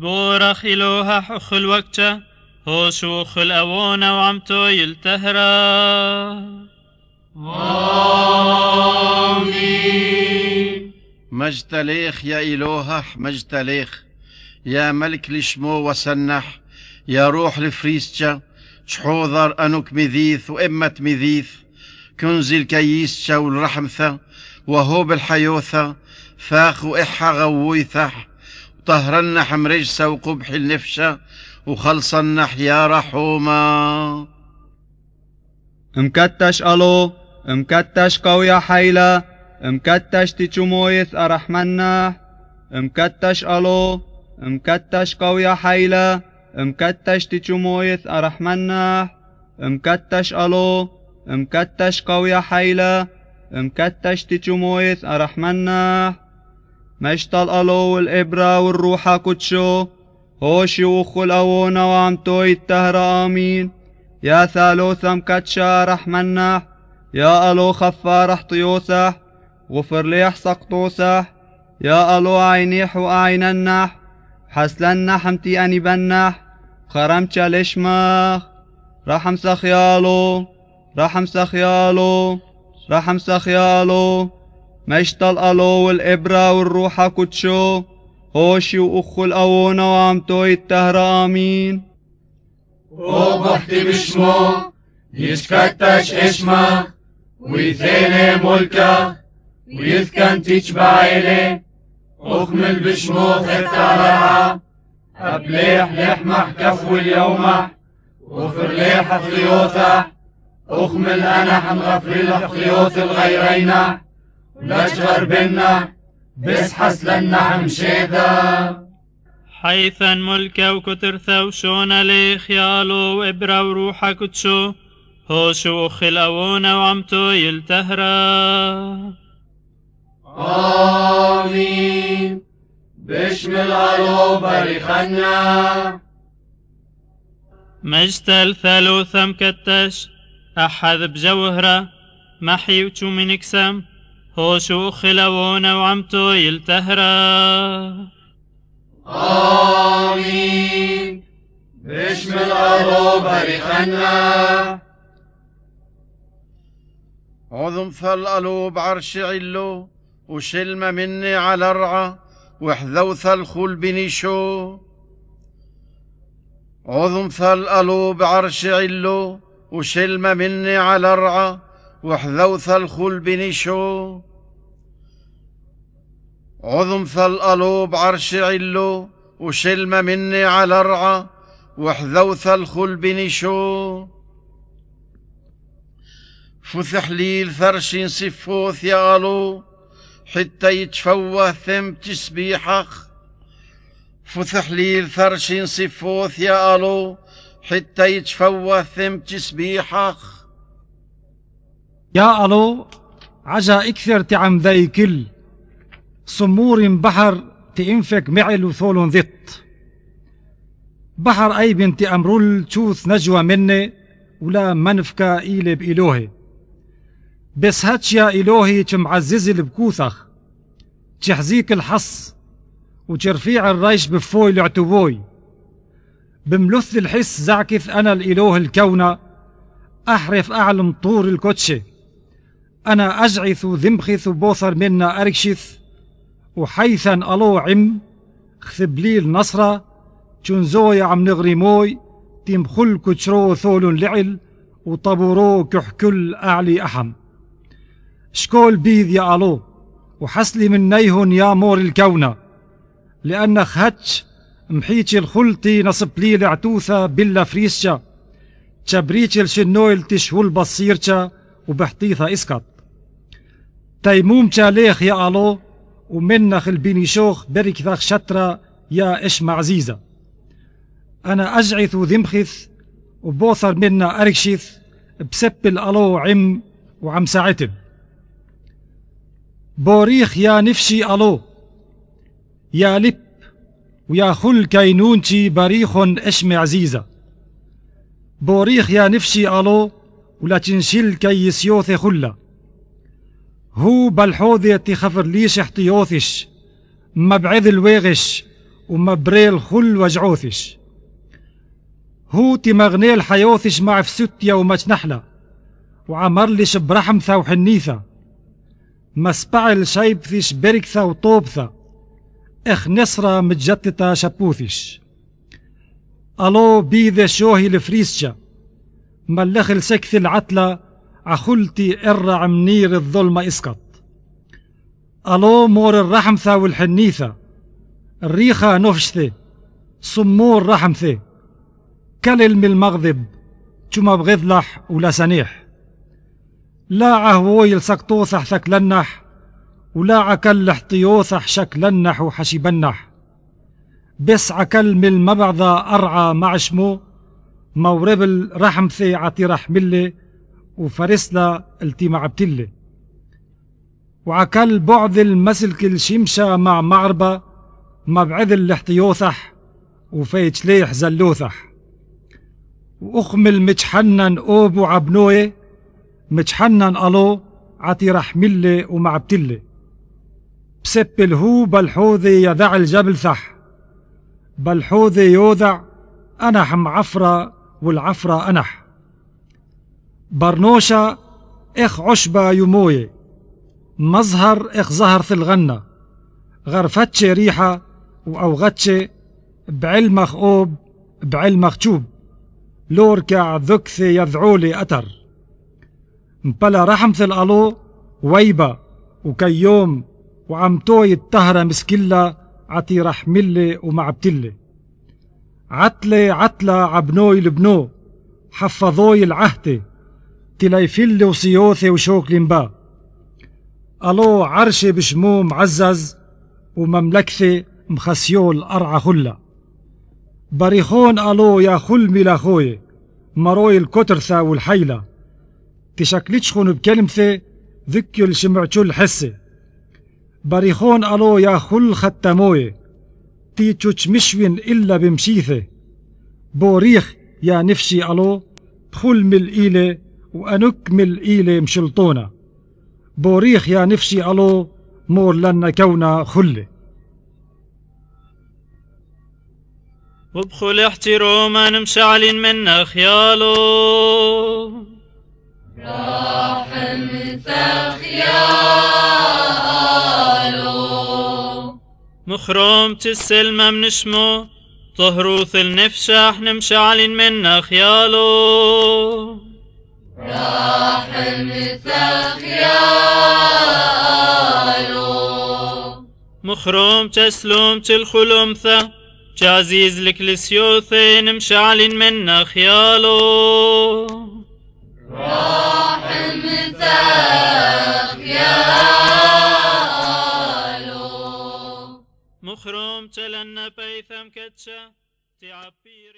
تبورخ إلوها حخ الوقت هو شوخ الأوون وعمتو يلتهرا. آمين. مجتليخ يا إلوهح مجتليخ. يا ملك لشمو وسنح يا روح لفريستشا شحوذر أنوك مذيث وإمة مذيث كنزي الكييسشا والرحمثة وهو بالحيوثة فاخ وإحا غويثح طهرنا حمرجسة وقبح النفشة وخلصنا يا رحومة مكتش ألو مكتش قوية حيلة مكتش تشمويث أرحمنا. مكتش ألو مكتش قوية حيلة مكتش تشمويث أرحمنا. مكتش ألو مكتش قوية حيلة مكتش تشمويث أرحمنا. مشتل ألو والإبرة والروحة كتشو هوشي وخل أونا وعمتو التهر آمين. يا ثالوث مكتشا رحمنا يا ألو خفار احطيوسح غفر ليح سقطوسح يا ألو عينيح وأعيننح حسلنا حمتي أني بنح خرمتش لشمخ رحم سخيالو رحم سخيالو رحم سخيالو. مشتل ألو والإبرة والروحة كتشو هوشي وأخو الأونا وعمتو التهر آمين. وبحتي بشمو يشكتش إشما ويثيني ملكا ويذكن تشبع إلي أخمل بشمو خدت على أبليح لحمح كفو اليومح وفرليح خيوثح أخمل أنا حنغفر لح خيوث الغيرينح ولشغر بينا بس حسلنا حمشيدا حيثا ملكا وكترثا وشونا ليخ يالو وإبرا وروحا كتشو. هو شوخ الأونا وعمتو يلتهرا. آمين. باسم العلو بريخنا مجتل ثالوث مكتش أحد بجوهرة. محي وشو منكسم هو شوخ الأونا وعمتو يلتهرا. آمين. باسم العلو بريخنا عظم فالألو بعرش علو وشلمة مني على رعى وحذوث الخل بنيشو. عظم فالألو بعرش علو وشلمة مني على رعى وحذوث الخل بنيشو عظم فالألو بعرش علو وشلمة مني على رعى وحذوث الخل بنيشو فتح لي الفرش صفوث يا ألو حتى يتفوه ثم لي الفرش صفوث يا ألو حتى يتفوه ثم تسبيحخ. يا ألو عجا إكثر تعم ذي كل صمور بحر تنفك معل وثول ذط بحر أي بنت أمرول تشوث نجوى مني ولا منفكا إيلي بإلوهي بس هاتش يا إلهي تمعزز البكوثخ. تحزيك الحص وترفيع الريش بفوي العتبوي بملث الحس زعكث أنا الإله الكونة أحرف أعلم طور الكوتشي. أنا أجعث ذمخث بوثر منا أركشث وحيثا ألو عم خثبليل نصرة تنزوي عم نغريموي تمخل كتشرو ثول لعل وطبورو كحكل أعلي أحم. شكول بيذ يا ألو وحسلي من نيهن يا مور الكونة لأن خهتش محيتش الخلطي نصب لي العتوثة بلا فريسشا تشبريتش الشنويل تشهول بصيرشا وبحطيثة إسكت. تيموم تاليخ يا ألو ومنخ البينيشوخ برك ذاك شترة يا إشم عزيزة أنا أجعث ذمخث وبوثر منا أركشث بسب الألو عم وعم ساعتب. بوريخ يا نفشي ألو يا لب ويا خل كينونتي بريخ اشم عزيزة بوريخ يا نفشي ألو ولا تنشل كي يسيوث خلة هو بالحوذة تخفر ليش احتيوثش مبعذ الويغش ومبريل خل وجعوثش. هو تمغنيل حيوثش مع فسوتيا ومجنحلة وعمرلش برحمثة وحنيثة مسبعل شيبثش بركثة وطوبثة إخ نصرة متجتتة شبوثش. ألو بيذ شوهي الفريسجا ملخل سكث العتلة عخلتي ارع منير الظلمة إسقط. ألو مور الرحمثة والحنيثة الريخة نفشثة. صمور رحمثة. من المغضب. جمع بغذلح ولا سنيح. لا عهوي السقطوثح ثكلنح ولا عكل احطيوثح شكلنح وحشيبنح. بس عكل من المبعضة أرعى مع شمو مورب الرحمثة عتي رحملة وفرسلا التي معبتلة وعكل بعض المسلك الشمشة مع معربة مبعذ الاحتيوثح وفيت ليح زلوثح وأخمل متحنن أوب وعبنوي متحنن ألو عتي رحملة ومعبتلة بسب الهو بالحوذي يدع الجبل ثح. بالحوذي يوضع أنح معفرة والعفرة أنح. برنوشة إخ عشبة يموي مظهر إخ ظهر في الغنة غرفتش ريحة وأوغتش بعلمخ أوب بعلمخ تشوب لوركع ذكثي يذعولي أتر. مبلا رحمة الألو ويبة وكيوم وعمتوي التهرة مسكلة عتي رحملة ومعبتلة عتلة عتلة عبنوي لبنو حفظوي العهتة تلايفل وسيوثي وشوك لمبا ألو عرشي بشمو معزز ومملكتي مخسيول أرعى خلة بريخون ألو يا خل ملاخوي مروي الكترثة والحيلة تشكلتشخون بكلمثة ذكي الشمعتشو الحسة بريخون ألو يا خل ختموي تيتشوش مشوين إلا بمشيثة بوريخ يا نفشي ألو بخل من الإيلة وأنك من الإيلة مشلطونة. بوريخ يا نفشي ألو مور لنا كونا خلة وبخل احتراما مشعل منا خيالو مخروم تسلمة من شمو طهروث النفشح نمشعل منا خيالو مخروم تسلوم تلخلومثة جازيز الكلسيوثين مشعل منا خيالو مخروم تلنا بيثم كتشا تعبير